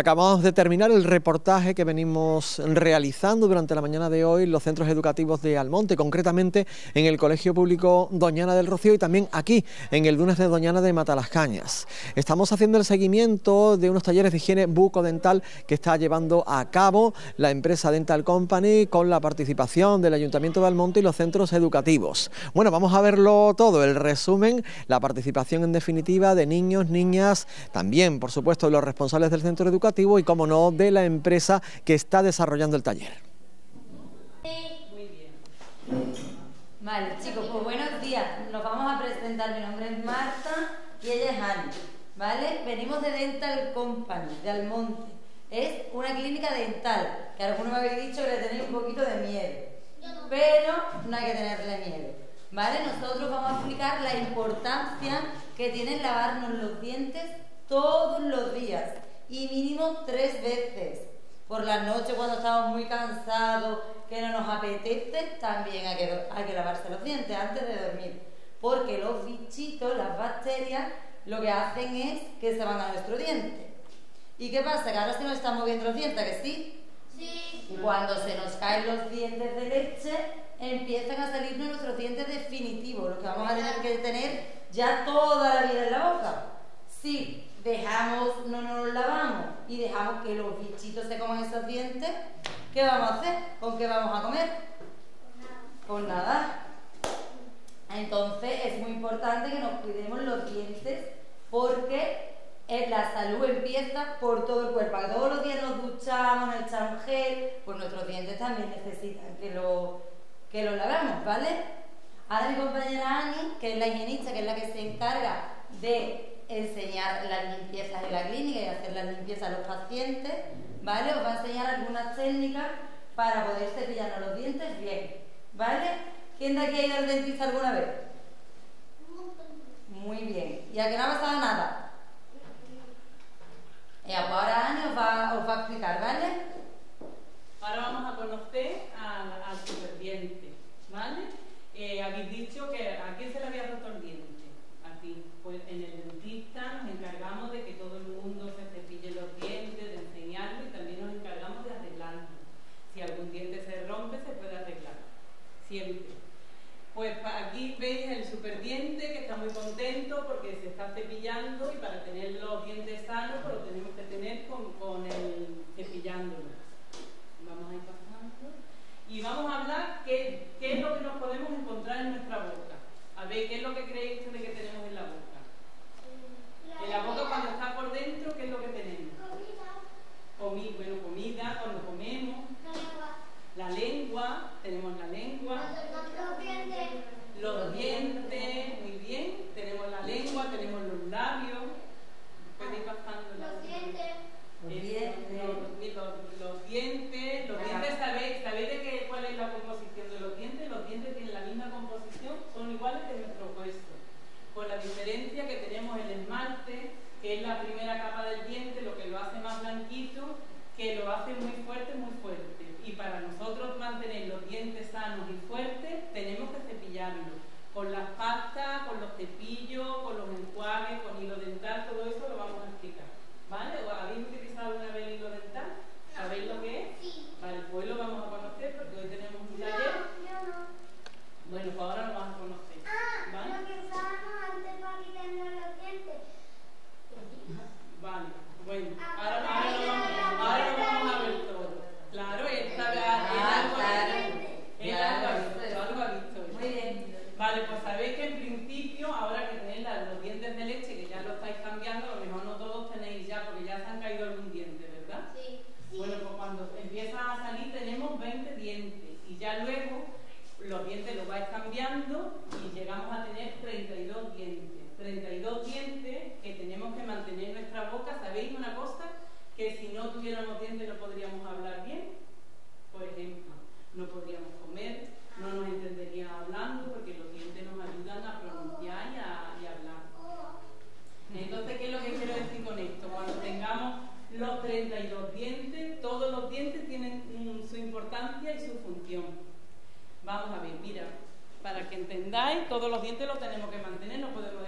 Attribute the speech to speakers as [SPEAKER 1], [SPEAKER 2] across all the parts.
[SPEAKER 1] Acabamos de terminar el reportaje que venimos realizando durante la mañana de hoy en los centros educativos de Almonte, concretamente en el Colegio Público Doñana del Rocío y también aquí en el Dunes de Doñana de Matalascañas. Estamos haciendo el seguimiento de unos talleres de higiene bucodental que está llevando a cabo la empresa Dental Company con la participación del Ayuntamiento de Almonte y los centros educativos. Bueno, vamos a verlo todo, el resumen, la participación en definitiva de niños, niñas, también por supuesto los responsables del centro educativo educativo y, como no, de la empresa que está desarrollando el taller.
[SPEAKER 2] Muy bien. Vale, chicos, pues buenos días. Nos vamos a presentar. Mi nombre es Marta y ella es Ani. ¿Vale? Venimos de Dental Company, de Almonte. Es una clínica dental, que algunos me habéis dicho que le tenéis un poquito de miedo. Pero no hay que tenerle miedo. ¿Vale? Nosotros vamos a explicar la importancia que tiene lavarnos los dientes todos los días y mínimo tres veces. Por la noche cuando estamos muy cansados, que no nos apetece, también hay que, hay que lavarse los dientes antes de dormir. Porque los bichitos, las bacterias, lo que hacen es que se van a nuestro diente. ¿Y qué pasa? Que ahora se nos están moviendo los dientes, ¿que sí?
[SPEAKER 3] Sí.
[SPEAKER 2] Y cuando se nos caen los dientes de leche, empiezan a salirnos nuestros dientes definitivos, los que vamos a tener que tener ya toda la vida en la boca. Sí, dejamos, no nos lavamos y dejamos que los bichitos se coman esos dientes, ¿qué vamos a hacer? ¿Con qué vamos a comer? Con nada. Entonces es muy importante que nos cuidemos los dientes porque la salud empieza por todo el cuerpo. todos los días nos duchamos, nos echamos gel, pues nuestros dientes también necesitan que lo, que lo lavemos, ¿vale? Ahora mi compañera Ani, que es la higienista, que es la que se encarga de enseñar las limpiezas en la clínica y hacer las limpiezas a los pacientes, ¿vale? Os va a enseñar algunas técnicas para poder cepillarnos los dientes bien, ¿vale? ¿Quién de aquí ha ido al dentista alguna vez? Muy bien. ¿Y a qué no ha pasado nada? Ya, pues ahora Ani os va, a explicar, ¿vale?
[SPEAKER 4] Ahora vamos a conocer al, superdiente, ¿vale? Eh, habéis dicho que a quién se le había roto el diente. Aquí, pues en el dentista nos encargamos de que todo el mundo se cepille los dientes, de enseñarlo y también nos encargamos de arreglarlo. Si algún diente se rompe, se puede arreglar. Siempre. Pues aquí veis el superdiente que está muy contento porque se está cepillando y para tener los dientes sanos pues lo tenemos que tener con, con el cepillándolo. Vamos a ir pasando. Y vamos a hablar qué, qué es lo que nos podemos encontrar en nuestra boca. A ver, ¿qué es lo que creéis de que tenemos en la boca? En la boca cuando está por dentro, ¿qué es lo que tenemos? Comida. bueno, comida, cuando comemos. La lengua, tenemos la lengua. Los dientes, muy bien. Tenemos la lengua, tenemos los labios. Puede ir pasando
[SPEAKER 3] los dientes.
[SPEAKER 4] Los dientes. Los, los, dientes, los dientes, ¿sabéis, ¿sabéis de qué, cuál es la composición de los dientes? Los dientes tienen la misma composición, son iguales que nuestro hueso, con la diferencia que tenemos el esmalte, que es la primera capa del diente, lo que lo hace más blanquito, que lo hace muy los dientes sanos y fuertes, tenemos que cepillarlos. Con las pastas, con los cepillos, con los enjuagues, con hilo dental, todo eso lo vamos a explicar. ¿Vale? ¿Habéis utilizado alguna vez el hilo dental? ¿Sabéis lo que es?
[SPEAKER 3] Sí.
[SPEAKER 4] Vale, pues lo vamos a conocer porque hoy tenemos un taller. Bueno, pues ahora lo vamos a conocer.
[SPEAKER 3] Ah,
[SPEAKER 4] ¿Vale?
[SPEAKER 3] lo que usábamos antes para quitarnos los dientes.
[SPEAKER 4] Vale, bueno,
[SPEAKER 3] Ah,
[SPEAKER 4] ahora,
[SPEAKER 3] pues
[SPEAKER 4] ahora,
[SPEAKER 3] ahí
[SPEAKER 4] lo vamos,
[SPEAKER 3] ya lo
[SPEAKER 4] ahora lo
[SPEAKER 3] vamos a
[SPEAKER 4] vamos a
[SPEAKER 3] ver.
[SPEAKER 4] ver todo. Claro, esta
[SPEAKER 2] Ah,
[SPEAKER 4] el algo
[SPEAKER 2] claro.
[SPEAKER 4] el
[SPEAKER 2] Claro,
[SPEAKER 4] algo ha visto,
[SPEAKER 2] eso.
[SPEAKER 4] algo ha visto.
[SPEAKER 2] Muy bien.
[SPEAKER 4] Vale, pues sabéis que en principio, ahora que tenéis la- los dientes de leche, que ya lo estáis cambiando, a lo mejor no todos tenéis ya, porque ya se han caído algún diente, ¿verdad?
[SPEAKER 3] Sí.
[SPEAKER 4] Bueno, pues cuando empiezan a salir tenemos 20 dientes y ya luego los dientes los vais y llegamos a tener 32 dientes. 32 dientes que tenemos que mantener en nuestra boca. ¿Sabéis una cosa? Que si no tuviéramos dientes no podríamos hablar bien. Por ejemplo, no podríamos comer, no nos entenderían hablando porque los dientes nos ayudan a pronunciar y a, y a hablar. Entonces, ¿qué es lo que quiero decir con esto? Cuando tengamos los 32 dientes, todos los dientes tienen mm, su importancia y su función. Vamos a ver, mira, para que entendáis, todos los dientes los tenemos que mantener, no podemos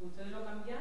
[SPEAKER 4] ustedes lo cambiaron.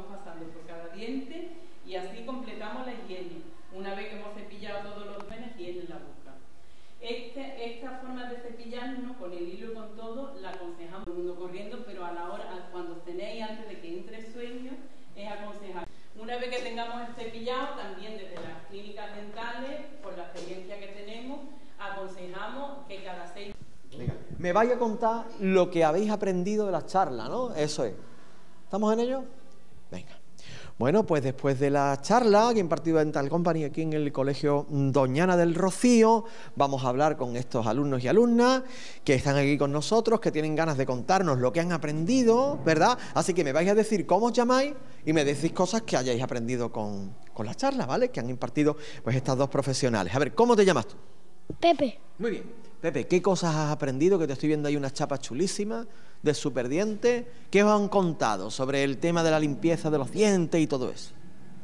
[SPEAKER 4] Vamos pasando por cada diente y así completamos la higiene. Una vez que hemos cepillado todos los dientes, higiene en la boca. Este, esta forma de cepillarnos con el hilo y con todo la aconsejamos todo el mundo corriendo, pero a la hora, cuando tenéis antes de que entre el sueño, es aconsejable. Una vez que tengamos el cepillado, también desde las clínicas dentales, por la experiencia que tenemos, aconsejamos que cada seis
[SPEAKER 1] Venga, me vais a contar lo que habéis aprendido de la charla, ¿no? Eso es. ¿Estamos en ello? Venga. Bueno, pues después de la charla que he impartido Dental Company aquí en el Colegio Doñana del Rocío, vamos a hablar con estos alumnos y alumnas que están aquí con nosotros, que tienen ganas de contarnos lo que han aprendido, ¿verdad? Así que me vais a decir cómo os llamáis y me decís cosas que hayáis aprendido con, con la charla, ¿vale? Que han impartido pues estas dos profesionales. A ver, ¿cómo te llamas tú?
[SPEAKER 3] Pepe,
[SPEAKER 1] Muy bien. Pepe, ¿qué cosas has aprendido? Que te estoy viendo ahí unas chapas chulísimas de superdientes. ¿Qué os han contado sobre el tema de la limpieza de los dientes y todo eso?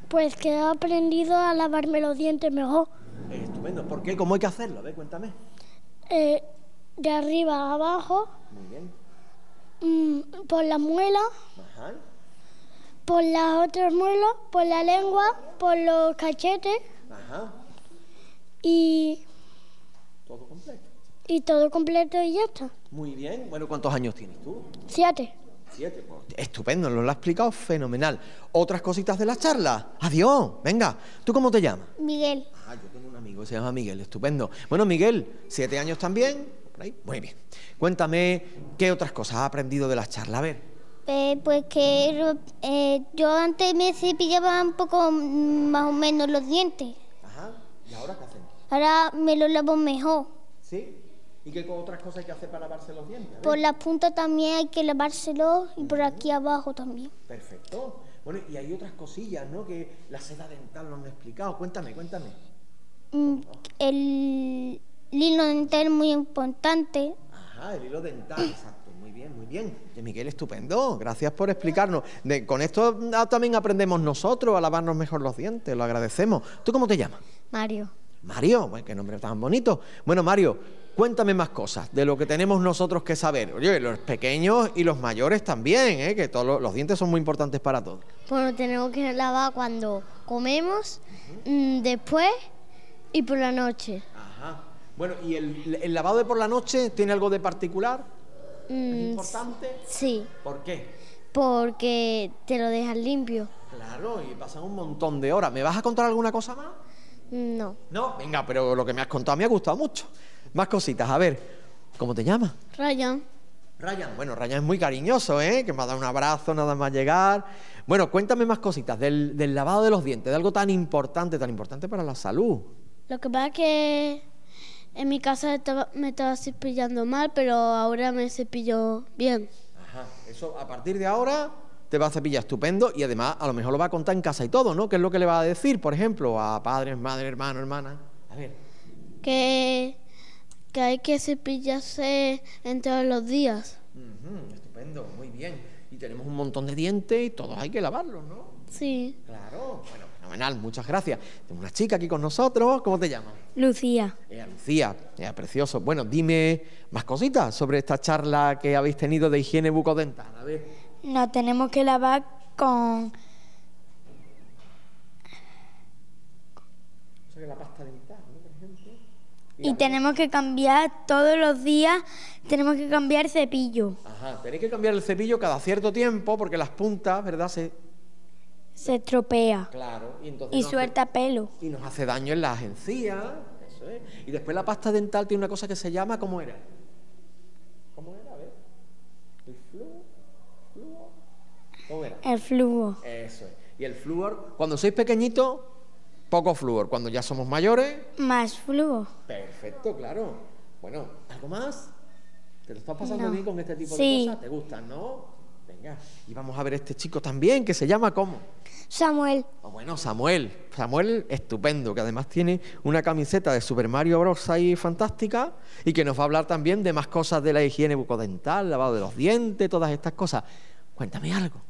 [SPEAKER 3] pues que he aprendido a lavarme los dientes mejor.
[SPEAKER 1] Estupendo. ¿Por qué? ¿Cómo hay que hacerlo? A ver, cuéntame.
[SPEAKER 3] Eh, de arriba a abajo,
[SPEAKER 1] Muy bien.
[SPEAKER 3] mm, por la muela,
[SPEAKER 1] Ajá.
[SPEAKER 3] por las otras muelas, por la lengua, por los cachetes
[SPEAKER 1] Ajá.
[SPEAKER 3] y,
[SPEAKER 1] Todo completo.
[SPEAKER 3] Y todo completo y ya está.
[SPEAKER 1] Muy bien. Bueno, ¿cuántos años tienes tú?
[SPEAKER 3] Siete.
[SPEAKER 1] Siete. Pues, estupendo, nos lo ha explicado fenomenal. ¿Otras cositas de la charla? Adiós. Venga, ¿tú cómo te llamas?
[SPEAKER 3] Miguel,
[SPEAKER 1] Ah, yo tengo un amigo que se llama Miguel, estupendo. Bueno, Miguel, siete años también, por ahí. Muy bien. Cuéntame qué otras cosas has aprendido de la charla. A ver.
[SPEAKER 3] Eh, pues que eh, yo antes me cepillaba un poco mm, más o menos los dientes.
[SPEAKER 1] Ajá. ¿Y ahora qué hacen?
[SPEAKER 3] Ahora me los lavo mejor.
[SPEAKER 1] ¿Sí? ¿Y qué otras cosas hay que hacer para lavarse los dientes?
[SPEAKER 3] Por la punta también hay que lavárselos y por aquí abajo también.
[SPEAKER 1] Perfecto. Bueno, y hay otras cosillas, ¿no? Que la seda dental no han explicado. Cuéntame, cuéntame.
[SPEAKER 3] Mm, El hilo dental es muy importante.
[SPEAKER 1] Ajá, el hilo dental, exacto. Muy bien, muy bien. De Miguel, estupendo. Gracias por explicarnos. De- con esto ah, también aprendemos nosotros a lavarnos mejor los dientes. Lo agradecemos. ¿Tú cómo te llamas?
[SPEAKER 3] Mario.
[SPEAKER 1] Mario, bueno, qué nombre tan bonito. Bueno, Mario, cuéntame más cosas de lo que tenemos nosotros que saber. Oye, los pequeños y los mayores también, ¿eh? que todos los, los dientes son muy importantes para todos.
[SPEAKER 3] Bueno, tenemos que lavar cuando comemos, mm, después y por la noche.
[SPEAKER 1] Ajá. Bueno, ¿y el, el lavado de por la noche tiene algo de particular? ¿Es
[SPEAKER 3] Mm,
[SPEAKER 1] importante?
[SPEAKER 3] sí,
[SPEAKER 1] ¿Por qué?
[SPEAKER 3] porque te lo dejas limpio.
[SPEAKER 1] Claro, y pasan un montón de horas. ¿Me vas a contar alguna cosa más?
[SPEAKER 3] No.
[SPEAKER 1] No, venga, pero lo que me has contado me ha gustado mucho. Más cositas, a ver, ¿cómo te llamas?
[SPEAKER 3] Ryan,
[SPEAKER 1] Ryan, bueno, Ryan es muy cariñoso, ¿eh? Que me ha dado un abrazo nada más llegar. Bueno, cuéntame más cositas del, del lavado de los dientes, de algo tan importante, tan importante para la salud.
[SPEAKER 3] lo que pasa es que en mi casa estaba- me estaba cepillando mal, pero ahora me cepillo bien.
[SPEAKER 1] Ajá, eso a partir de ahora te va a cepillar estupendo y además a lo mejor lo va a contar en casa y todo, ¿no? ¿Qué es lo que le va a decir, por ejemplo, a padres, madres, hermanos, hermanas? A ver.
[SPEAKER 3] Que, que hay que cepillarse en todos los días.
[SPEAKER 1] Estupendo, muy bien. Y tenemos un montón de dientes y todos hay que lavarlos, ¿no?
[SPEAKER 3] Sí.
[SPEAKER 1] Claro, bueno, fenomenal, muchas gracias. Tengo una chica aquí con nosotros, ¿cómo te llamas?
[SPEAKER 3] Lucía.
[SPEAKER 1] Eh, Lucía, eh, precioso. Bueno, dime más cositas sobre esta charla que habéis tenido de higiene bucodental. A ver.
[SPEAKER 5] Nos tenemos que lavar con
[SPEAKER 1] O sea, que la pasta ejemplo.
[SPEAKER 5] Y tenemos que cambiar todos los días, tenemos que cambiar cepillo.
[SPEAKER 1] Ajá, tenéis que cambiar el cepillo cada cierto tiempo porque las puntas, ¿verdad? Se...
[SPEAKER 5] Se estropea
[SPEAKER 1] Claro, y entonces
[SPEAKER 5] y
[SPEAKER 1] hace-
[SPEAKER 5] suelta pelo.
[SPEAKER 1] y nos hace daño en las encías. Eso es. Y después la pasta dental tiene una cosa que se llama, ¿cómo era? ¿Cómo era? A ver. ¿El flúor? ¿Flúor? ¿Cómo era?
[SPEAKER 5] El flujo.
[SPEAKER 1] Eso es. Y el flúor, cuando sois pequeñitos, poco flúor. Cuando ya somos mayores,
[SPEAKER 5] Más flujo.
[SPEAKER 1] perfecto, claro. Bueno, ¿algo más? ¿Te lo estás pasando
[SPEAKER 5] No.
[SPEAKER 1] bien con este tipo
[SPEAKER 5] Sí.
[SPEAKER 1] de cosas? ¿Te gustan, no? Venga, y vamos a ver este chico también, que se llama ¿cómo?
[SPEAKER 5] Samuel.
[SPEAKER 1] Oh, bueno, Samuel. Samuel, estupendo, que además tiene una camiseta de Super Mario Bros. ahí fantástica y que nos va a hablar también de más cosas de la higiene bucodental, lavado de los dientes, todas estas cosas. Cuéntame algo.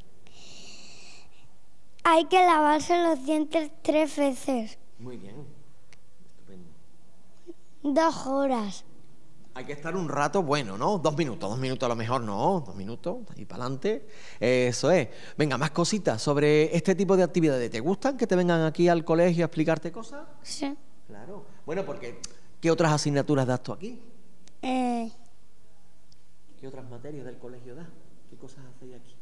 [SPEAKER 5] Hay que lavarse los dientes tres veces.
[SPEAKER 1] Muy bien. Estupendo.
[SPEAKER 5] Dos horas.
[SPEAKER 1] Hay que estar un rato bueno, ¿no? Dos minutos, dos minutos a lo mejor no, dos minutos, ahí para adelante. Eso es. Venga, más cositas sobre este tipo de actividades. ¿Te gustan que te vengan aquí al colegio a explicarte cosas?
[SPEAKER 5] Sí.
[SPEAKER 1] Claro. Bueno, porque ¿qué otras asignaturas das tú aquí?
[SPEAKER 5] Eh,
[SPEAKER 1] ¿Qué otras materias del colegio das? ¿Qué cosas hacéis aquí?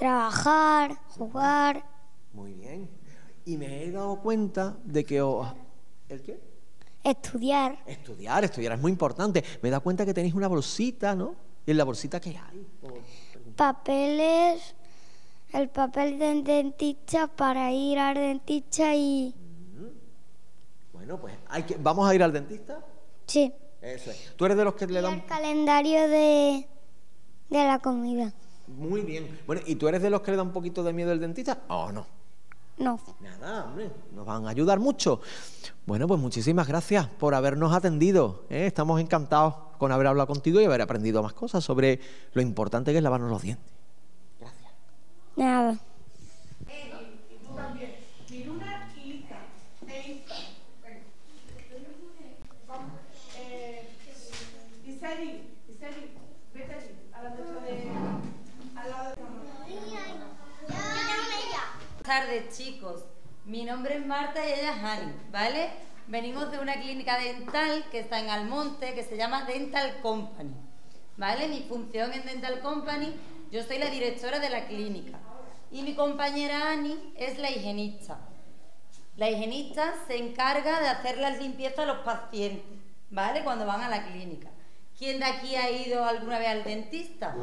[SPEAKER 5] Trabajar, jugar,
[SPEAKER 1] Muy bien. Y me he dado cuenta de que... os- ¿El qué?
[SPEAKER 5] estudiar.
[SPEAKER 1] Estudiar, estudiar es muy importante. Me he dado cuenta que tenéis una bolsita, ¿no? ¿Y en la bolsita qué hay?
[SPEAKER 5] Papeles, el papel del dentista para ir al dentista y...
[SPEAKER 1] Bueno, pues hay que... ¿vamos a ir al dentista?
[SPEAKER 5] Sí.
[SPEAKER 1] Eso es. Tú eres de los que le dan...
[SPEAKER 5] el calendario de, de la comida.
[SPEAKER 1] Muy bien. Bueno, ¿y tú eres de los que le da un poquito de miedo el dentista? ¿O no?
[SPEAKER 5] No.
[SPEAKER 1] Nada, hombre, nos van a ayudar mucho. Bueno, pues muchísimas gracias por habernos atendido. ¿eh? Estamos encantados con haber hablado contigo y haber aprendido más cosas sobre lo importante que es lavarnos los dientes. Gracias.
[SPEAKER 5] Nada.
[SPEAKER 4] Miruna y Lisa. E Isa. Vamos. Eh, Iseli, Iseli, vete allí, a la derecha de... Al lado de
[SPEAKER 2] Buenas tardes, chicos. Mi nombre es Marta y ella es Hani, ¿vale? Venimos de una clínica dental que está en Almonte, que se llama Dental Company, ¿vale? Mi función en Dental Company, yo soy la directora de la clínica y mi compañera Ani es la higienista. La higienista se encarga de hacer las limpiezas a los pacientes, ¿vale? Cuando van a la clínica. ¿Quién de aquí ha ido alguna vez al dentista?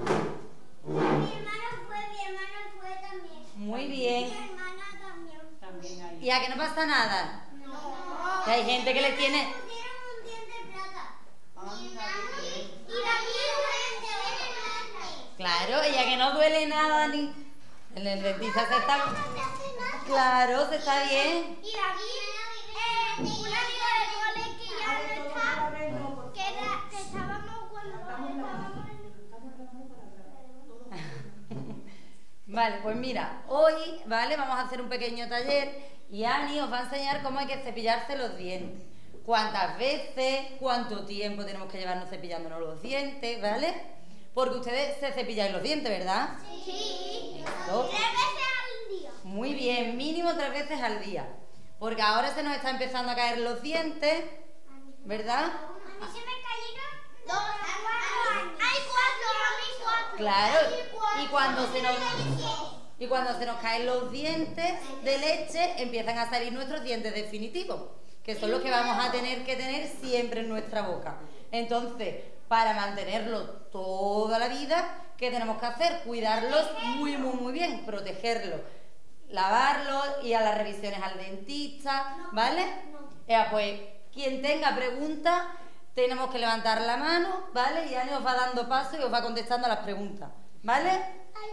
[SPEAKER 6] Mi hermana fue, mi también.
[SPEAKER 2] Muy bien.
[SPEAKER 6] Mi hermana también.
[SPEAKER 4] También ahí.
[SPEAKER 2] ¿Y a que no pasa nada?
[SPEAKER 6] No.
[SPEAKER 2] Que hay gente que le tiene... Claro, y a que no duele nada ni... El el dentista se está... Claro, se está bien.
[SPEAKER 6] Y la mía, eh, una amiga de cole que ya no está, que, era, que estábamos cuando estábamos
[SPEAKER 2] Vale, pues mira, hoy, ¿vale? Vamos a hacer un pequeño taller y Ani os va a enseñar cómo hay que cepillarse los dientes. Cuántas veces, cuánto tiempo tenemos que llevarnos cepillándonos los dientes, ¿vale? Porque ustedes se cepillan los dientes, ¿verdad?
[SPEAKER 6] Sí.
[SPEAKER 2] Eso.
[SPEAKER 6] Tres veces al día.
[SPEAKER 2] Muy bien, mínimo tres veces al día. Porque ahora se nos está empezando a caer los dientes, ¿verdad?
[SPEAKER 6] A mí se me cayeron dos. Hay cuatro, a mí cuatro.
[SPEAKER 2] Claro, y cuando se nos- Y cuando se nos caen los dientes de leche, empiezan a salir nuestros dientes definitivos, que son los que vamos a tener que tener siempre en nuestra boca. Entonces, para mantenerlo toda la vida, ¿qué tenemos que hacer? Cuidarlos muy, muy, muy bien, protegerlos, lavarlos, ir a las revisiones al dentista, ¿vale? Ya, pues, quien tenga preguntas, tenemos que levantar la mano, ¿vale? Y Ani os va dando paso y os va contestando a las preguntas, ¿vale?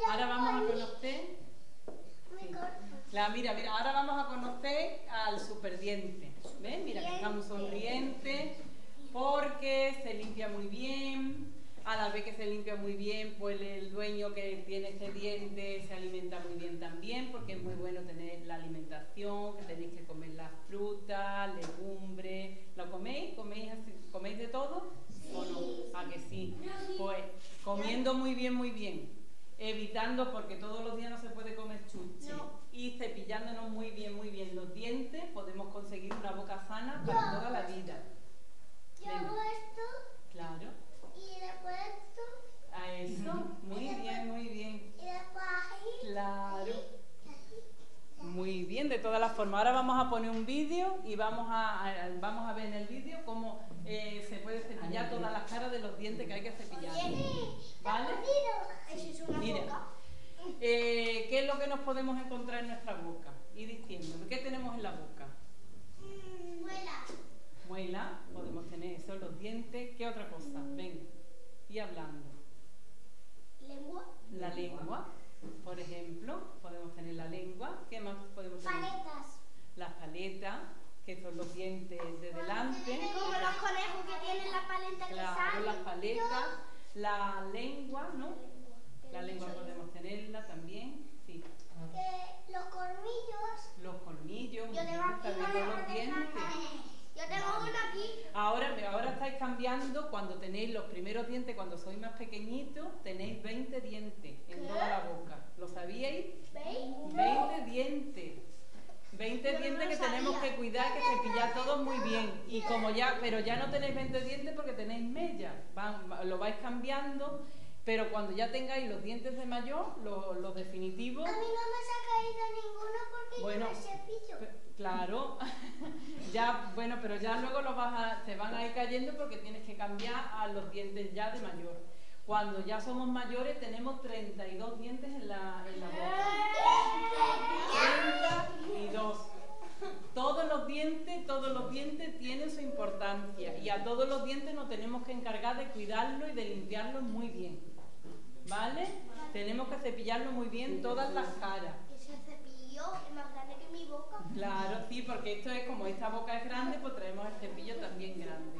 [SPEAKER 4] Ahora vamos a conocer... La, mira, mira, ahora vamos a conocer al superdiente. ¿Ves? Mira que está muy sonriente porque se limpia muy bien. A la vez que se limpia muy bien, pues el dueño que tiene este diente se alimenta muy bien también, porque es muy bueno tener la alimentación, que tenéis que comer las frutas, legumbres. ¿Lo coméis? ¿Coméis, así- ¿Coméis de todo? ¿O no? ¿A que sí? Pues comiendo muy bien, muy bien. Evitando, porque todos los días no se puede comer chuche. Y cepillándonos muy bien, muy bien los dientes, podemos conseguir una boca sana para toda la vida.
[SPEAKER 6] Yo hago esto
[SPEAKER 4] Claro.
[SPEAKER 6] y después esto
[SPEAKER 4] A eso. Muy bien, muy bien.
[SPEAKER 6] y después ahí.
[SPEAKER 4] Claro. Muy bien, de todas las formas. Ahora vamos a poner un vídeo y vamos a, a- vamos a ver en el vídeo cómo eh, se puede cepillar todas las caras de los dientes que hay que cepillar. ¿Vale? Mira, eh, ¿qué es lo que nos podemos encontrar en nuestra boca? Y diciendo, ¿qué tenemos en la boca?
[SPEAKER 6] Vuela.
[SPEAKER 4] Muela, podemos tener eso, los dientes. ¿Qué otra cosa? Ven, y hablando.
[SPEAKER 6] Lengua.
[SPEAKER 4] la lengua, por ejemplo, podemos tener la lengua. ¿Qué más podemos tener?
[SPEAKER 6] Paletas.
[SPEAKER 4] Que son los dientes de delante.
[SPEAKER 6] Como los conejos que tienen la paleta
[SPEAKER 4] Claro, las paletas, la lengua, ¿no? La lengua podemos tenerla también, sí.
[SPEAKER 6] Los colmillos.
[SPEAKER 4] Los colmillos,
[SPEAKER 6] Yo tengo aquí
[SPEAKER 4] también
[SPEAKER 6] una
[SPEAKER 4] los dientes.
[SPEAKER 6] Yo tengo uno aquí.
[SPEAKER 4] Ahora, ahora estáis cambiando cuando tenéis los primeros dientes, cuando sois más pequeñitos, tenéis 20 dientes en toda la boca. ¿Lo sabíais?
[SPEAKER 6] ¿Veis?
[SPEAKER 4] 20 dientes. 20 dientes que tenemos que cuidar, que cepillar todos muy bien. Y como ya, pero ya no tenéis 20 dientes porque tenéis. Van- va- lo vais cambiando, pero cuando ya tengáis los dientes de mayor, los, los definitivos,
[SPEAKER 6] A mí no me se ha caído ninguno porque
[SPEAKER 4] Bueno,
[SPEAKER 6] yo me cepillo.
[SPEAKER 4] Claro, ya, bueno, pero ya luego los vas a, se van a ir cayendo porque tienes que cambiar a los dientes ya de mayor. Cuando ya somos mayores tenemos 32 dientes en la, en la boca. 32. Todos los dientes, todos los dientes tienen su importancia y a todos los dientes nos tenemos que encargar de cuidarlo y de limpiarlos muy bien. ¿Vale? Tenemos que cepillarlo muy bien todas las caras.
[SPEAKER 6] Es más grande que mi boca.
[SPEAKER 4] Claro, sí, porque esto es como esta boca es grande, pues traemos el cepillo también grande.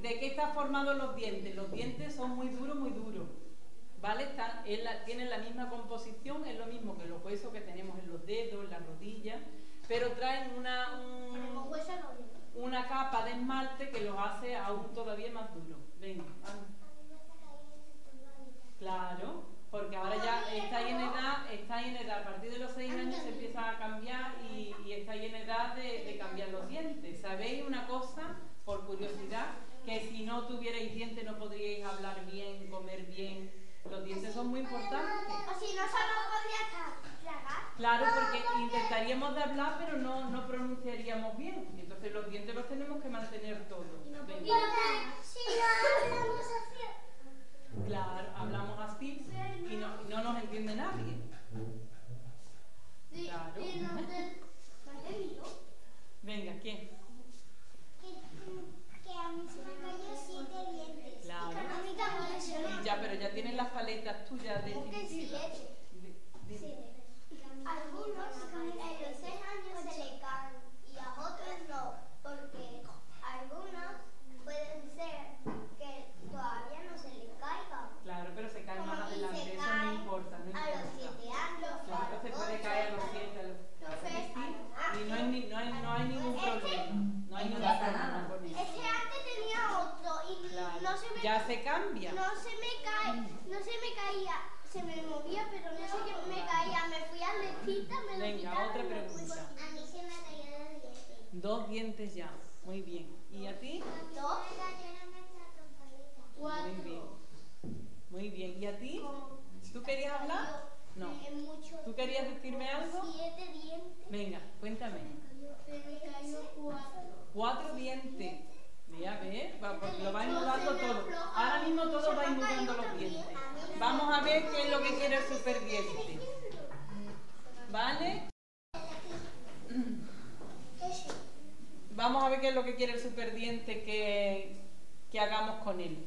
[SPEAKER 4] ¿De qué están formados los dientes? Los dientes son muy duros, muy duros. ¿Vale? Están, la- tienen la misma composición, es lo mismo que los huesos que tenemos en los dedos, en las rodillas, pero traen una, un- una capa de esmalte que los hace aún todavía más duros. Venga. Claro, porque ahora ya estáis en edad, estáis en edad, a partir de los 6 años se empieza a cambiar y, y estáis en edad de, de cambiar los dientes. ¿Sabéis una cosa, por curiosidad? Que si no tuvierais dientes no podríais hablar bien, comer bien. Los dientes son muy importantes.
[SPEAKER 6] O si no, solo podría tra- tragar.
[SPEAKER 4] Claro, porque intentaríamos de hablar, pero no, no pronunciaríamos bien. Y Entonces los dientes los tenemos que mantener todos. Venga.
[SPEAKER 6] Si no hablamos así.
[SPEAKER 4] Claro, hablamos así y no, y no nos entiende nadie. Claro. Venga, ¿quién?
[SPEAKER 6] Que a mí se me cayó siete dientes.
[SPEAKER 4] Claro.
[SPEAKER 6] A mí también.
[SPEAKER 4] Y ya, pero ya tienes las paletas tuyas
[SPEAKER 6] ¿Cómo que
[SPEAKER 4] definitivas.
[SPEAKER 6] siete?
[SPEAKER 4] De- de-
[SPEAKER 6] Algunos en los seis años se le caen y a otros no, porque algunos pueden ser que todavía no se le caigan.
[SPEAKER 4] Claro, pero se cae más
[SPEAKER 6] Y
[SPEAKER 4] adelante,
[SPEAKER 6] se
[SPEAKER 4] eso no
[SPEAKER 6] caen
[SPEAKER 4] importa, no
[SPEAKER 6] a los
[SPEAKER 4] importa.
[SPEAKER 6] siete años.
[SPEAKER 4] Claro,
[SPEAKER 6] a los
[SPEAKER 4] se puede
[SPEAKER 6] ocho,
[SPEAKER 4] caer a los siete, a los...
[SPEAKER 6] Entonces,
[SPEAKER 4] Sí, y no hay, ni- no hay, no hay ningún
[SPEAKER 6] Este-
[SPEAKER 4] problema. No hay
[SPEAKER 2] no
[SPEAKER 4] ningún
[SPEAKER 2] pasa
[SPEAKER 4] problema
[SPEAKER 2] nada.
[SPEAKER 4] con eso.
[SPEAKER 6] Ese antes tenía otro y
[SPEAKER 4] Claro.
[SPEAKER 6] no se me
[SPEAKER 4] Ya se cambia.
[SPEAKER 6] no se me cae, no se me caía, se me movía, pero no sé qué me caía, me fui a lechita, me lo
[SPEAKER 4] Venga,
[SPEAKER 6] quitaron
[SPEAKER 4] otra
[SPEAKER 6] y me fui
[SPEAKER 4] pregunta.
[SPEAKER 6] con- A mí se me cayeron los dientes.
[SPEAKER 4] Dos dientes ya. Muy bien. ¿Y a ti?
[SPEAKER 6] Dos.
[SPEAKER 4] Muy bien. Muy bien. ¿Y a ti? ¿Tú querías hablar? No.
[SPEAKER 6] Mucho.
[SPEAKER 4] ¿Tú querías decirme algo?
[SPEAKER 6] Siete dientes.
[SPEAKER 4] Venga, cuéntame.
[SPEAKER 6] Se me cayó cuatro.
[SPEAKER 4] Cuatro dientes. Ya ves, va, porque lo vais mudando todo. Ahora mismo todos vais mudando los dientes. Vamos a ver qué es lo que quiere el superdiente. ¿Vale?
[SPEAKER 6] Ese.
[SPEAKER 4] Vamos a ver qué es lo que quiere el superdiente que, que hagamos con él.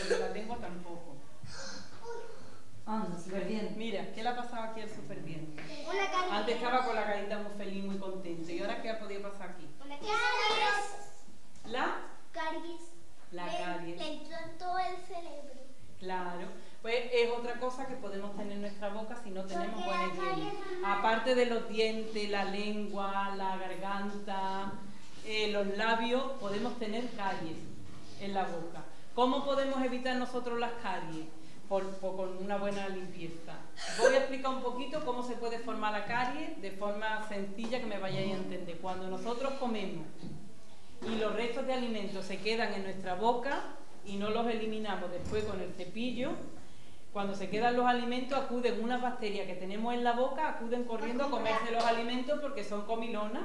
[SPEAKER 4] Lo de la lengua tampoco.
[SPEAKER 2] Anda, súper bien.
[SPEAKER 4] Mira, ¿qué le ha pasado aquí al?
[SPEAKER 6] Una carita.
[SPEAKER 4] Antes estaba con la carita muy feliz, muy contento. ¿Y ahora qué ha podido pasar aquí?
[SPEAKER 6] Una caries.
[SPEAKER 4] La,
[SPEAKER 6] Caries.
[SPEAKER 4] la caries.
[SPEAKER 6] Le entró en todo el cerebro.
[SPEAKER 4] Claro, pues es otra cosa que podemos tener en nuestra boca si no tenemos buena higiene. Aparte de los dientes, la lengua, la garganta, eh, los labios, podemos tener caries en la boca. ¿Cómo podemos evitar nosotros las caries? Por, por- con una buena limpieza. Voy a explicar un poquito cómo se puede formar la caries de forma sencilla que me vayáis a entender. Cuando nosotros comemos y los restos de alimentos se quedan en nuestra boca y no los eliminamos después con el cepillo, cuando se quedan los alimentos acuden unas bacterias que tenemos en la boca, acuden corriendo a comerse los alimentos porque son comilonas.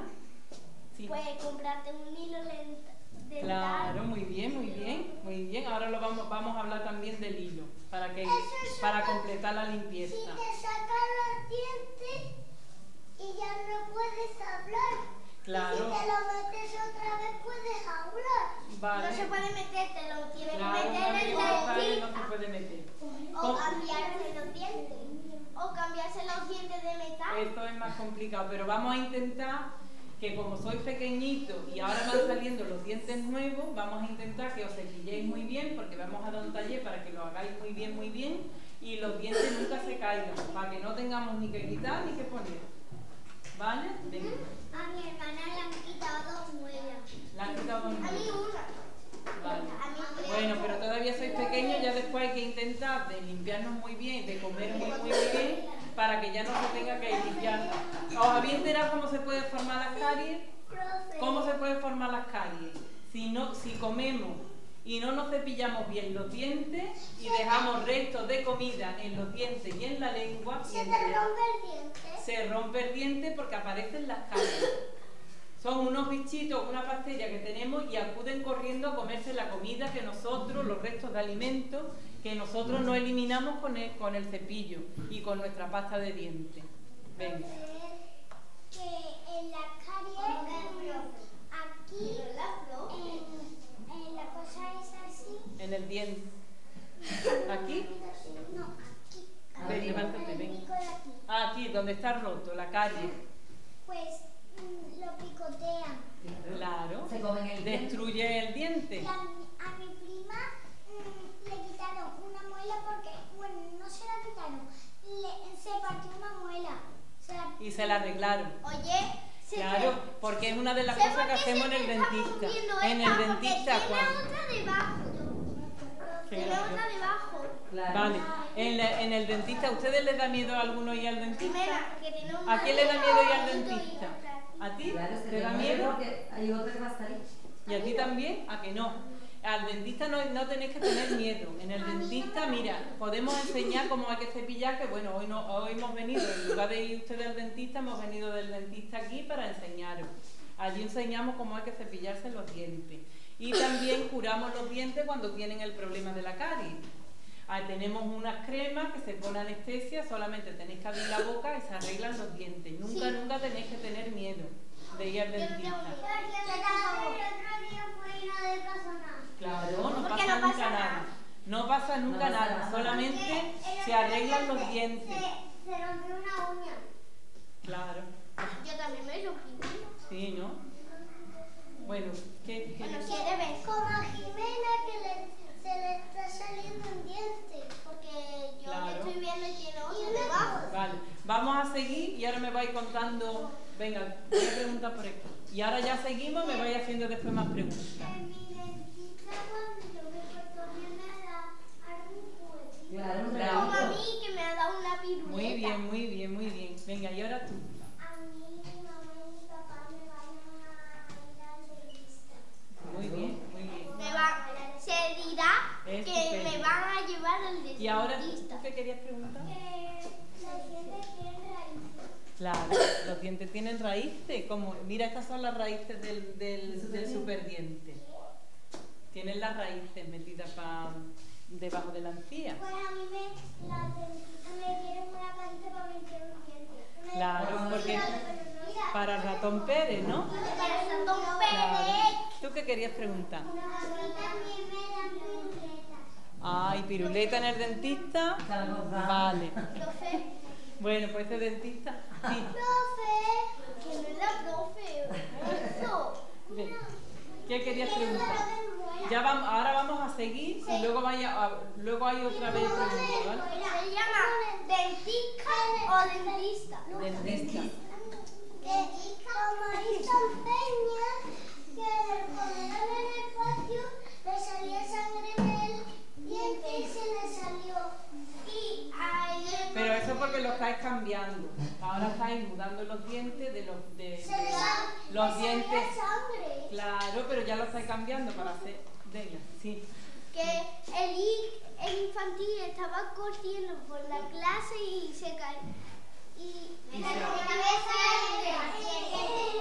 [SPEAKER 4] Sí.
[SPEAKER 6] Puedes comprarte un hilo lenta.
[SPEAKER 4] Claro, muy bien, muy bien, muy bien. Ahora lo vamos, vamos a hablar también del hilo, para que para completar la limpieza.
[SPEAKER 6] Si te sacas los dientes y ya no puedes hablar.
[SPEAKER 4] Claro.
[SPEAKER 6] Si te lo metes otra vez puedes hablar.
[SPEAKER 4] Vale.
[SPEAKER 6] No se puede meter, te lo tienes que meter en la
[SPEAKER 4] lengua. No se puede meter.
[SPEAKER 6] O,
[SPEAKER 4] o
[SPEAKER 6] cambiarse los dientes. O cambiarse los dientes de metal.
[SPEAKER 4] Esto es más complicado, pero vamos a intentar que como sois pequeñito y ahora van saliendo los dientes nuevos, vamos a intentar que os cepilléis muy bien, porque vamos a dar un taller para que lo hagáis muy bien, muy bien, y los dientes nunca se caigan, para que no tengamos ni que quitar ni que poner. ¿Vale? Venga.
[SPEAKER 6] A mi hermana le han quitado dos muelas.
[SPEAKER 4] Le han quitado dos
[SPEAKER 6] A mí
[SPEAKER 4] muelas.
[SPEAKER 6] una.
[SPEAKER 4] Vale.
[SPEAKER 6] A mí una.
[SPEAKER 4] Bueno, pero todavía sois pequeños, ya después hay que intentar de limpiarnos muy bien, de comer muy muy bien, para que ya no se tenga que limpiar. ¿Os habéis enterado cómo se puede formar las caries? ¿Cómo se pueden formar las caries? Si, no, si comemos y no nos cepillamos bien los dientes y dejamos restos de comida en los dientes y en la lengua,
[SPEAKER 6] Se te rompe el diente.
[SPEAKER 4] se rompe el diente porque aparecen las caries. Son unos bichitos, una bacteria que tenemos y acuden corriendo a comerse la comida que nosotros, los restos de alimentos, que nosotros no eliminamos con el, con el cepillo y con nuestra pasta de dientes. Venga.
[SPEAKER 6] Que en la carie, aquí, en, en la cosa es así.
[SPEAKER 4] En el diente. ¿Aquí?
[SPEAKER 6] No, aquí.
[SPEAKER 4] Ven,
[SPEAKER 6] aquí,
[SPEAKER 4] levántate, ven. Ah, aquí, donde está roto, la carie.
[SPEAKER 6] Pues mm, lo picotean.
[SPEAKER 4] Claro.
[SPEAKER 2] Se comen el diente.
[SPEAKER 4] Destruye el diente.
[SPEAKER 6] Y a, mi- a mi prima mm, le quitaron una muela porque, bueno, no se la quitaron, le, se partió una muela. O sea,
[SPEAKER 4] Y se la arreglaron.
[SPEAKER 6] oye, se
[SPEAKER 4] Claro, porque es una de las cosas que hacemos en el dentista. En el dentista
[SPEAKER 6] Tiene
[SPEAKER 4] cuando...
[SPEAKER 6] otra debajo. Tiene otra debajo.
[SPEAKER 2] Claro.
[SPEAKER 4] Vale, en, la- en el dentista, ¿a ustedes les da miedo a alguno ir al dentista?
[SPEAKER 6] Primera, que tiene un
[SPEAKER 4] ¿A quién le da miedo ir al dentista? ¿A ti? ¿Te da miedo?
[SPEAKER 2] hay.
[SPEAKER 4] ¿Y a ti también? ¿A que no? Al dentista no, no tenéis que tener miedo. En el dentista, mira, podemos enseñar cómo hay que cepillar, que bueno, hoy, no, hoy hemos venido, en lugar de ir ustedes al dentista, hemos venido del dentista aquí para enseñaros. Allí enseñamos cómo hay que cepillarse los dientes. Y también curamos los dientes cuando tienen el problema de la caries. Ah, tenemos unas cremas que se pone anestesia, solamente tenéis que abrir la boca y se arreglan los dientes. Nunca, nunca tenéis que tener miedo de ir al
[SPEAKER 6] Yo
[SPEAKER 4] dentista.
[SPEAKER 6] miedo. El otro día fue y no le pasó nada.
[SPEAKER 4] Claro, no
[SPEAKER 6] Porque
[SPEAKER 4] pasa
[SPEAKER 6] no
[SPEAKER 4] nunca nada.
[SPEAKER 6] nada.
[SPEAKER 4] No pasa nunca
[SPEAKER 2] pasa
[SPEAKER 4] nada,
[SPEAKER 2] nada.
[SPEAKER 4] solamente se arreglan los
[SPEAKER 6] se-
[SPEAKER 4] dientes.
[SPEAKER 6] Se, se rompió una uña.
[SPEAKER 4] Claro,
[SPEAKER 6] Yo también me rompí
[SPEAKER 4] sí, ¿no? Bueno, ¿qué, qué
[SPEAKER 6] Bueno, quiere ver. Como a Jimena que le, se le está saliendo un diente. Porque yo
[SPEAKER 4] Claro.
[SPEAKER 6] le estoy viendo y tiene otro debajo.
[SPEAKER 4] Vale, vamos a seguir y ahora me vais contando. Venga, voy a preguntar por aquí. Y ahora ya seguimos, me vais haciendo después más preguntas.
[SPEAKER 2] Claro,
[SPEAKER 4] Claro.
[SPEAKER 6] Como a mí que me ha dado una piruleta.
[SPEAKER 4] Muy bien, muy bien, muy bien. Venga, y ahora tú.
[SPEAKER 6] A mí mi mamá y mi papá me van a ir al dentista.
[SPEAKER 4] Muy bien, muy bien.
[SPEAKER 6] Me va, se dirá que me van a llevar al dentista.
[SPEAKER 4] Y ahora, ¿tú qué querías preguntar?
[SPEAKER 6] Eh, los dientes tienen raíces.
[SPEAKER 4] Claro, los dientes tienen raíces, como, mira, estas son las raíces del, del, del superdiente. Tienen las raíces metidas pa- debajo de la encía.
[SPEAKER 6] Pues a mí me, la dentista me dieron una cajita para meter un diente.
[SPEAKER 4] Claro, porque para el ratón Pérez, ¿no?
[SPEAKER 6] para el ratón
[SPEAKER 4] Claro.
[SPEAKER 6] Pérez.
[SPEAKER 4] ¿Tú qué querías preguntar?
[SPEAKER 6] A mí también me dan piruletas.
[SPEAKER 4] Ay, piruleta en el dentista. Vale.
[SPEAKER 6] Profe,
[SPEAKER 4] Bueno, pues ese dentista, sí.
[SPEAKER 6] profe. Que no profe. Eso.
[SPEAKER 4] ¿Qué querías preguntar?
[SPEAKER 6] De.
[SPEAKER 4] Ya vamos, ahora vamos a seguir y luego vaya, a- luego hay otra vez pregunta, ¿vale?
[SPEAKER 6] Se llama dentista o dentista.
[SPEAKER 4] Dentista.
[SPEAKER 6] Que como hizo Peña, que ponían en el patio, le salía sangre del diente y se le salió. Y ahí
[SPEAKER 4] Pero eso porque lo estáis cambiando. Ahora estáis mudando los dientes de los de,
[SPEAKER 6] le, sa-
[SPEAKER 4] los dientes. Claro, pero ya lo estáis cambiando para hacer. Sí.
[SPEAKER 6] Que el, i- el infantil estaba corriendo por la clase y se cayó. Y,
[SPEAKER 4] Y.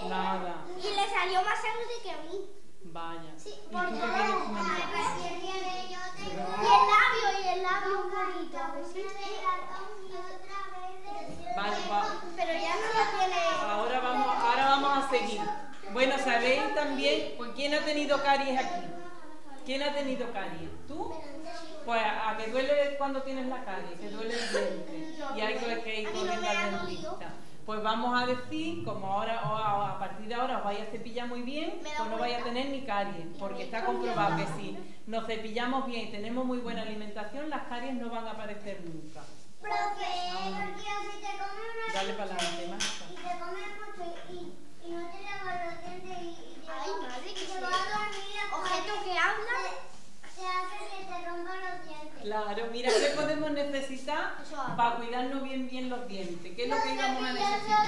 [SPEAKER 4] Nada.
[SPEAKER 6] Y le salió más sangre que a mí.
[SPEAKER 4] Vaya.
[SPEAKER 6] Sí,
[SPEAKER 4] ¿Y
[SPEAKER 6] por todo. Y el labio, y el labio un poquito.
[SPEAKER 4] Vale, va-
[SPEAKER 6] Pero ya no lo tiene.
[SPEAKER 4] Ahora vamos, ahora vamos a seguir. Bueno, sabéis también, ¿quién ha tenido caries aquí? ¿Quién ha tenido caries? ¿Tú? Pues a que duele cuando tienes la carie, que duele el diente. Y hay que, ir corriendo al dentista. Pues vamos a decir, como ahora o a, partir de ahora os vais a cepillar muy bien, pues no vais a tener ni caries, porque está comprobado que si nos cepillamos bien y tenemos muy buena alimentación, las caries no van a aparecer nunca.
[SPEAKER 6] Profe, porque si te
[SPEAKER 4] Dale para adelante,
[SPEAKER 6] y-
[SPEAKER 4] Marta.
[SPEAKER 6] y te comes mucho y, y no te lavas los dientes y, y te,
[SPEAKER 5] Ay, madre,
[SPEAKER 6] y
[SPEAKER 5] que
[SPEAKER 6] te
[SPEAKER 5] sí.
[SPEAKER 6] vas a dormir hasta
[SPEAKER 5] Objeto
[SPEAKER 6] que
[SPEAKER 5] que habla.
[SPEAKER 6] te, te hace que te rompan los dientes.
[SPEAKER 4] Claro, mira, ¿qué podemos necesitar para cuidarnos bien bien los dientes? ¿Qué es lo que íbamos a necesitar?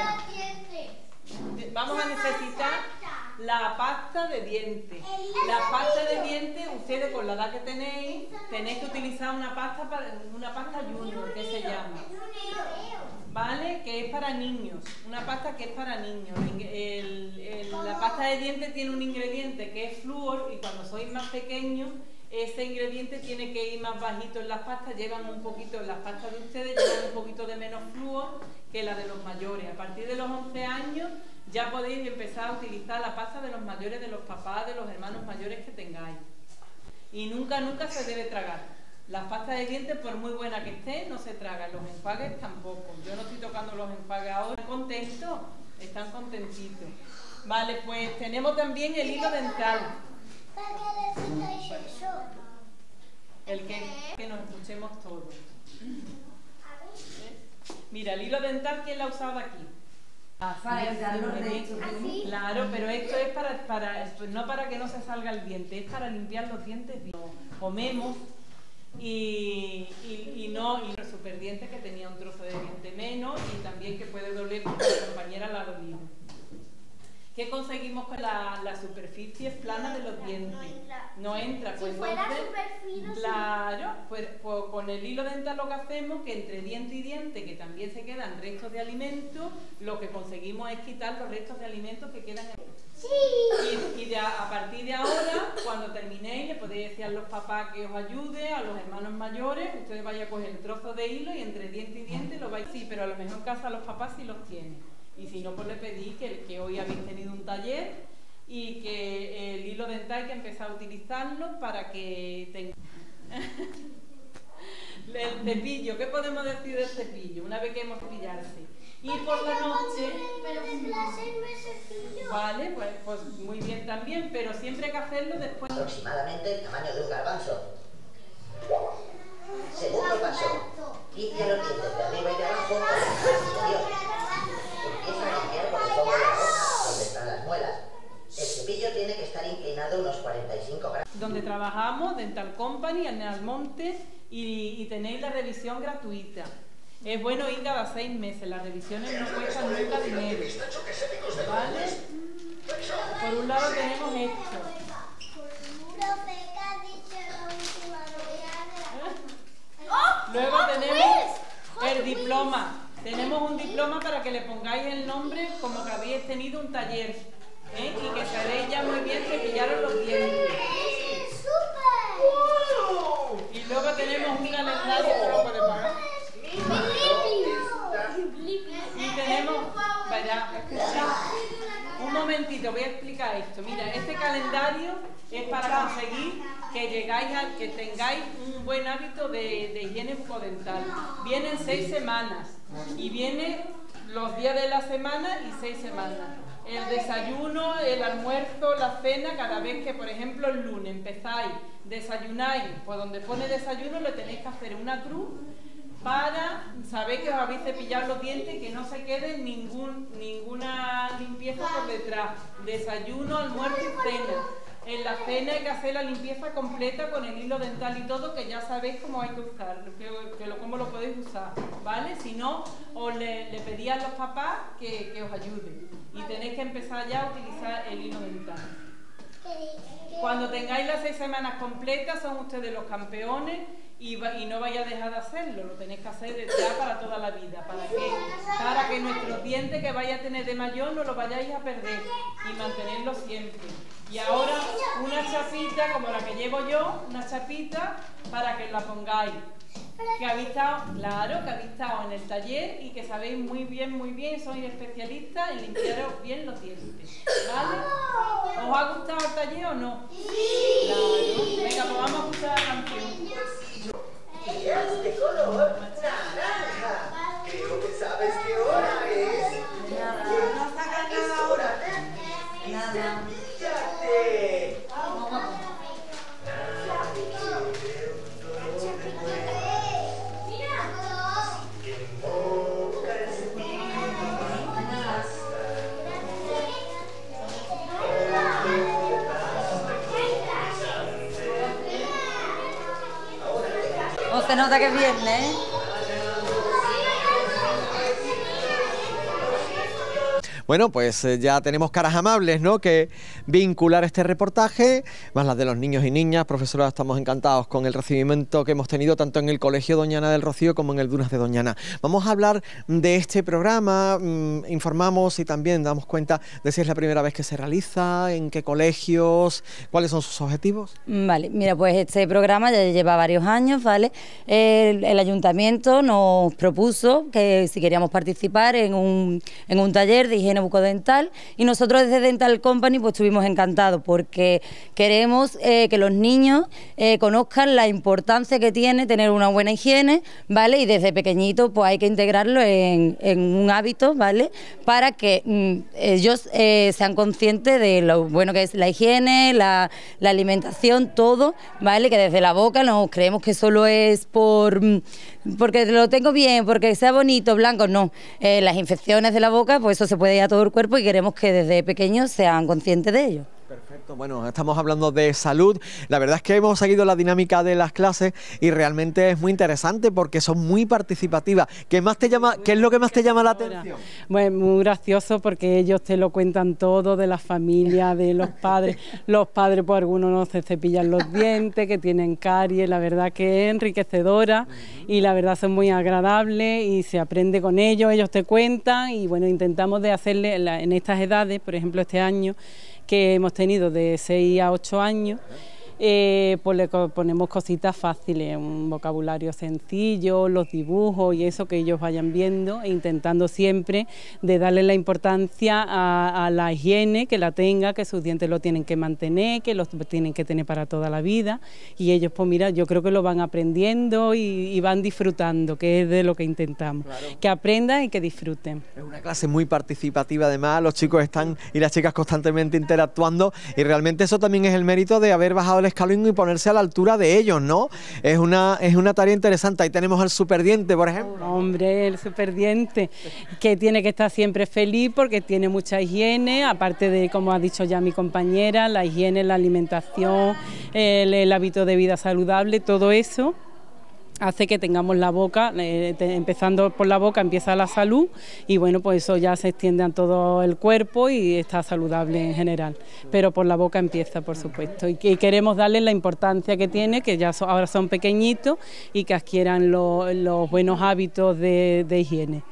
[SPEAKER 4] Vamos a necesitar la pasta de dientes. La pasta de dientes, ustedes con la edad que tenéis, tenéis que utilizar una pasta para, una pasta junior, que se llama. ¿Vale? Que es para niños. Una pasta que es para niños. El- el- la pasta de dientes tiene un ingrediente que es flúor y cuando sois más pequeños, ese ingrediente tiene que ir más bajito en las pastas. Llevan un poquito, las pastas de ustedes llevan un poquito de menos flúor que la de los mayores. A partir de los 11 años ya podéis empezar a utilizar la pasta de los mayores, de los papás, de los hermanos mayores que tengáis. Y nunca, nunca se debe tragar. Las pastas de dientes, por muy buena que esté, no se tragan. Los enjuagues tampoco. Yo no estoy tocando los enjuagues ahora. ¿Están contentos? Están contentitos. Vale, pues tenemos también el hilo dental.
[SPEAKER 6] ¿Para qué necesitáis eso?
[SPEAKER 4] El que, que nos escuchemos todos. ¿eh? Mira, el hilo dental, ¿quién lo ha usado aquí? Así,
[SPEAKER 2] Para los de
[SPEAKER 6] Así.
[SPEAKER 4] Claro, pero esto es para, para, no para que no se salga el diente, es para limpiar los dientes. Comemos y, y, y no, y el superdiente que tenía un trozo de diente menos y también que puede doler porque la compañera la dolido. ¿Qué conseguimos con la, la superficie plana de los dientes? No entra, pues
[SPEAKER 6] Si fuera
[SPEAKER 4] entonces-
[SPEAKER 6] sí.
[SPEAKER 4] Claro, pues, pues con el hilo dental lo que hacemos que entre diente y diente, que también se quedan restos de alimentos, lo que conseguimos es quitar los restos de alimentos que quedan en y, y de a, a partir de ahora, cuando terminéis, le podéis decir a los papás que os ayude, a los hermanos mayores, ustedes vayan a coger el trozo de hilo y entre diente y diente lo vais sí, pero a lo mejor en casa los papás sí los tienen. Y si no, pues le pedí que, que hoy habéis tenido un taller y que el hilo dental hay que empezar a utilizarlo para que tenga... el cepillo, ¿qué podemos decir del cepillo? Una vez que hemos cepillarse. Y por la noche...
[SPEAKER 6] cepillo.
[SPEAKER 4] Vale, pues, pues muy bien también, pero siempre hay que hacerlo después.
[SPEAKER 7] aproximadamente el tamaño de un garbanzo. Segundo paso, limpia los dientes de arriba y de abajo con el exterior. Empieza a limpiar por el fondo de la boca, donde están las muelas. El cepillo tiene que estar inclinado unos 45 grados.
[SPEAKER 4] Donde trabajamos, Dental Company, en Almonte, y, y tenéis la revisión gratuita. Es bueno ir cada seis meses, las revisiones no cuestan nunca dinero. ¿Vale? Por un lado tenemos esto.
[SPEAKER 6] Profe, ¿qué has dicho en la última novedad de la
[SPEAKER 5] ¡Oh!
[SPEAKER 4] Luego
[SPEAKER 5] ¡Oh,
[SPEAKER 4] tenemos el diploma. Tenemos un diploma para que le pongáis el nombre como que habéis tenido un taller. ¿eh? Y que sabéis ya muy bien cepillaros los dientes. Luego tenemos un calendario que lo puede pagar. Y tenemos, verá, un momentito, voy a explicar esto. Mira, este calendario es para conseguir que llegáis a, que tengáis un buen hábito de, de higiene bucodental. Vienen seis semanas y viene los días de la semana y seis semanas. El desayuno, el almuerzo, la cena, cada vez que, por ejemplo, el lunes empezáis, desayunáis, pues donde pone desayuno le tenéis que hacer una cruz para saber que os habéis cepillado los dientes y que no se quede ningún, ninguna limpieza por detrás. Desayuno, almuerzo y cena. En la cena hay que hacer la limpieza completa con el hilo dental y todo, que ya sabéis cómo hay que usar, cómo lo podéis usar, ¿vale? Si no, os le, le pedí a los papás que, que os ayuden. Y tenéis que empezar ya a utilizar el hilo dental. Cuando tengáis las seis semanas completas, son ustedes los campeones y, va- y no vais a dejar de hacerlo, lo tenéis que hacer ya para toda la vida. ¿Para qué? Para que nuestros dientes que vais a tener de mayor no los vayáis a perder y mantenerlos siempre. Y ahora una chapita como la que llevo yo, una chapita para que la pongáis. Que habéis estado, claro, que habéis estado en el taller y que sabéis muy bien, muy bien, sois especialistas en limpiaros bien los dientes. ¿Vale? ¿Os ha gustado el taller o no? Sí. Claro. Venga, pues vamos a escuchar la canción
[SPEAKER 7] y es de color naranja. Creo que sabes qué hora es.
[SPEAKER 2] Nada. ¿Qué es hora. Nota que es
[SPEAKER 1] Bueno, pues eh, ya tenemos caras amables, ¿no? Que vincular este reportaje, más las de los niños y niñas. Profesora, estamos encantados con el recibimiento que hemos tenido tanto en el Colegio Doñana del Rocío como en el Dunas de Doñana. Vamos a hablar de este programa, mm, informamos y también damos cuenta de si es la primera vez que se realiza, en qué colegios, cuáles son sus objetivos.
[SPEAKER 2] Vale, mira, pues este programa ya lleva varios años, ¿vale? El, el ayuntamiento nos propuso que si queríamos participar en un, en un taller de higiene bucodental y nosotros desde Dental Company pues estuvimos encantados porque queremos eh, que los niños eh, conozcan la importancia que tiene tener una buena higiene, ¿vale? Y desde pequeñito pues hay que integrarlo en, un hábito, ¿vale? Para que mm, ellos eh, sean conscientes de lo bueno que es la higiene, la, alimentación, todo, ¿vale? Que desde la boca no creemos que solo es por mm, porque lo tengo bien, porque sea bonito, blanco, no. Eh, las infecciones de la boca, pues eso se puede ir a todo el cuerpo y queremos que desde pequeños sean conscientes de ello.
[SPEAKER 1] Perfecto, bueno, estamos hablando de salud. La verdad es que hemos seguido la dinámica de las clases y realmente es muy interesante porque son muy participativas. ¿Qué más te llama, qué es lo que más te llama la atención?
[SPEAKER 4] Bueno, muy gracioso porque ellos te lo cuentan todo de la familia, de los padres. Los padres, pues algunos no se cepillan los dientes, que tienen caries. La verdad que es enriquecedora y la verdad son muy agradables y se aprende con ellos. Ellos te cuentan y bueno, intentamos de hacerle en estas edades, por ejemplo este año que hemos tenido de 6 a 8 años. Eh, pues le ponemos cositas fáciles, un vocabulario sencillo, los dibujos y eso que ellos vayan viendo e intentando siempre de darle la importancia a, a la higiene, que la tenga, que sus dientes lo tienen que mantener, que los tienen que tener para toda la vida. Y ellos pues mira, yo creo que lo van aprendiendo y, y van disfrutando, que es de lo que intentamos, que aprendan y que disfruten.
[SPEAKER 1] Es una clase muy participativa, además, los chicos están y las chicas constantemente interactuando y realmente eso también es el mérito de haber bajado el escalón y ponerse a la altura de ellos, ¿no? Es una, es una tarea interesante. Ahí tenemos al superdiente, por ejemplo.
[SPEAKER 4] Hombre, el superdiente, que tiene que estar siempre feliz porque tiene mucha higiene, aparte de, como ha dicho ya mi compañera, la higiene, la alimentación, el hábito de vida saludable, todo eso hace que tengamos la boca, eh, empezando por la boca empieza la salud y bueno, pues eso ya se extiende a todo el cuerpo y está saludable en general, pero por la boca empieza, por supuesto, y, que- y queremos darle la importancia que tiene, que ya ahora son pequeñitos y que adquieran lo- los buenos hábitos de higiene.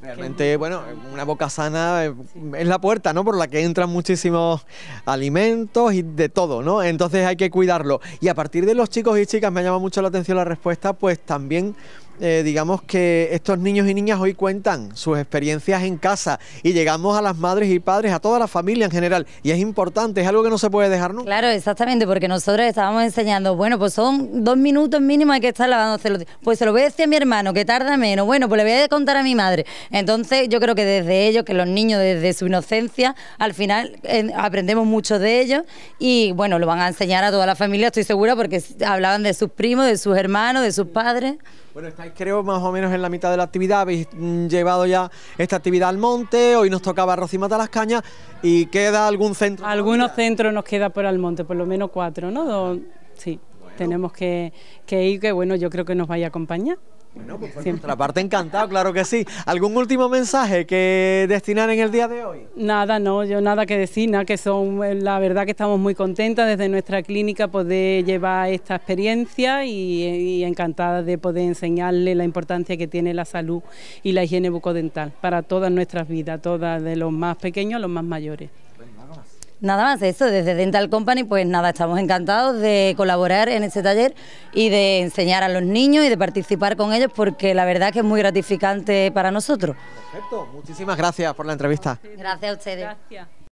[SPEAKER 1] Realmente, bueno, una boca sana eh, es la puerta, ¿no? Por la que entran muchísimos alimentos y de todo, ¿no? Entonces hay que cuidarlo. Y a partir de los chicos y chicas, me llama mucho la atención la respuesta, pues también eh, digamos que estos niños y niñas hoy cuentan sus experiencias en casa y llegamos a las madres y padres, a toda la familia en general. Y es importante, es algo que no se puede dejar nunca.
[SPEAKER 2] Claro, exactamente, porque nosotros estábamos enseñando, bueno, pues son dos minutos mínimo hay que estar lavándose. Pues se lo voy a decir a mi hermano, que tarda menos. Bueno, pues le voy a contar a mi madre. Entonces, yo creo que desde ellos, que los niños desde su inocencia, al final aprendemos mucho de ellos y, bueno, lo van a enseñar a toda la familia, estoy segura, porque hablaban de sus primos, de sus hermanos, de sus padres.
[SPEAKER 1] Bueno, estáis creo más o menos en la mitad de la actividad, habéis mm, llevado ya esta actividad al monte, hoy nos tocaba Rocío Mata las Cañas y queda algún centro.
[SPEAKER 4] Algunos centros nos queda por Almonte, por lo menos cuatro, ¿no? Dos- sí, tenemos que, que ir, que bueno, yo creo que nos vaya a acompañar.
[SPEAKER 1] Bueno, pues por nuestra parte encantado, claro que sí. ¿Algún último mensaje que destinar en el día de hoy?
[SPEAKER 4] Nada, no, yo nada que decir, nada, que son, eh, la verdad que estamos muy contentas desde nuestra clínica poder llevar esta experiencia y, y encantadas de poder enseñarle la importancia que tiene la salud y la higiene bucodental para todas nuestras vidas, todas de los más pequeños a los más mayores.
[SPEAKER 2] Nada más eso, desde Dental Company, pues nada, estamos encantados de colaborar en este taller y de enseñar a los niños y de participar con ellos porque la verdad que es muy gratificante para nosotros.
[SPEAKER 1] Perfecto, muchísimas gracias por la entrevista.
[SPEAKER 2] Gracias a ustedes.
[SPEAKER 4] Gracias.